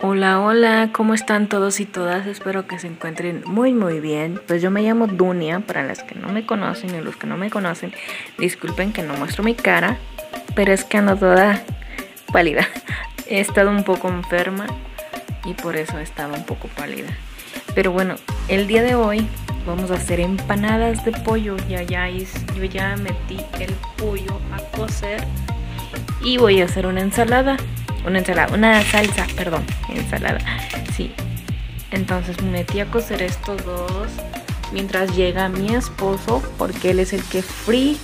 Hola, hola, ¿cómo están todos y todas? Espero que se encuentren muy, muy bien. Pues yo me llamo Dunia, para las que no me conocen y los que no me conocen, disculpen que no muestro mi cara, pero es que ando toda pálida. He estado un poco enferma y por eso he estado un poco pálida. Pero bueno, el día de hoy vamos a hacer empanadas de pollo. Ya, ya, yo ya metí el pollo a cocer y voy a hacer una ensalada una ensalada, una salsa, perdón, ensalada, sí. Entonces me metí a cocer estos dos mientras llega mi esposo, porque él es el que fríe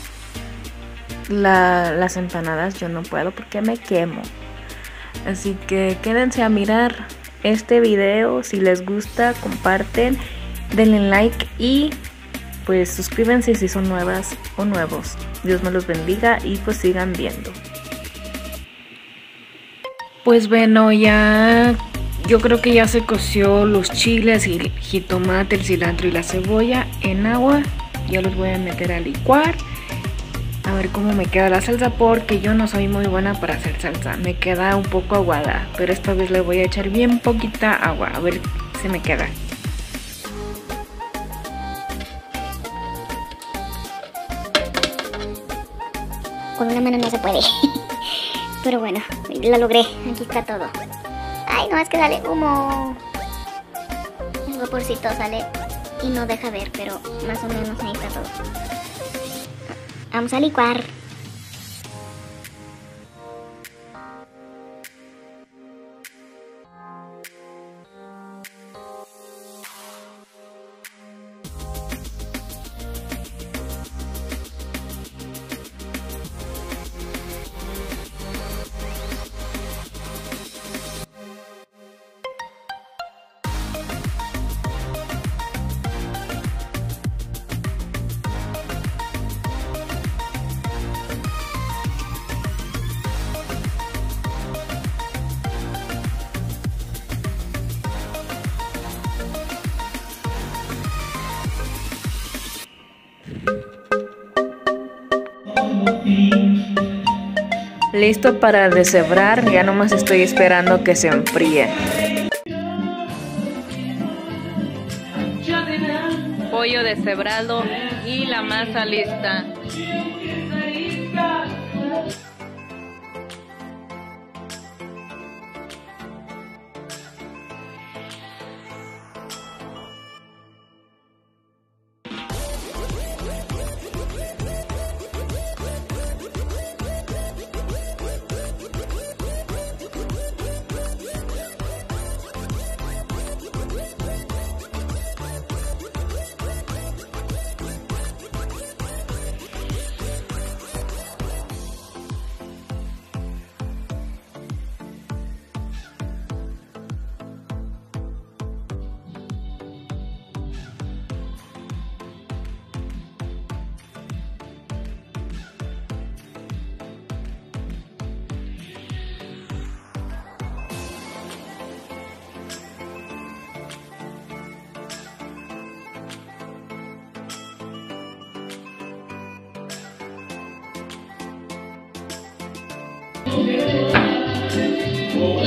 las empanadas. Yo no puedo porque me quemo. Así que quédense a mirar este video. Si les gusta, comparten, denle like y pues suscríbanse si son nuevas o nuevos. Dios me los bendiga y pues sigan viendo. Pues bueno, ya yo creo que ya se coció los chiles y el jitomate, el cilantro y la cebolla en agua. Ya los voy a meter a licuar. A ver cómo me queda la salsa porque yo no soy muy buena para hacer salsa. Me queda un poco aguada, pero esta vez le voy a echar bien poquita agua. A ver si me queda. Con una mano no se puede. Pero bueno, la logré. Aquí está todo. Ay, no, es que sale humo. El vaporcito sale y no deja ver, pero más o menos ahí está todo. Vamos a licuar. Listo para deshebrar, ya nomás estoy esperando que se enfríe. Pollo deshebrado y la masa lista.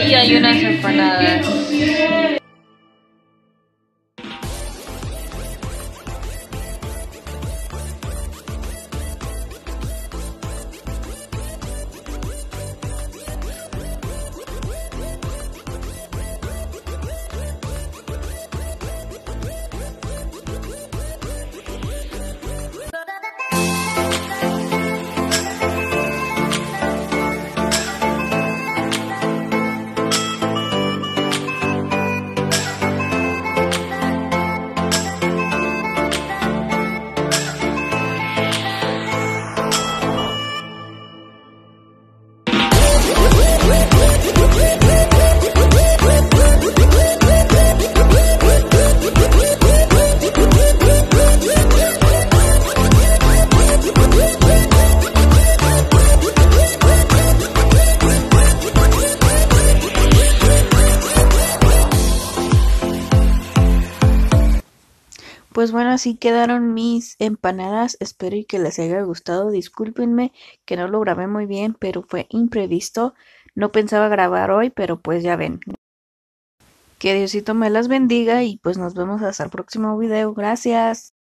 Y hay unas empanadas. Pues bueno, así quedaron mis empanadas. Espero y que les haya gustado. Discúlpenme que no lo grabé muy bien, pero fue imprevisto. No pensaba grabar hoy, pero pues ya ven. Que Diosito me las bendiga y pues nos vemos hasta el próximo video. Gracias.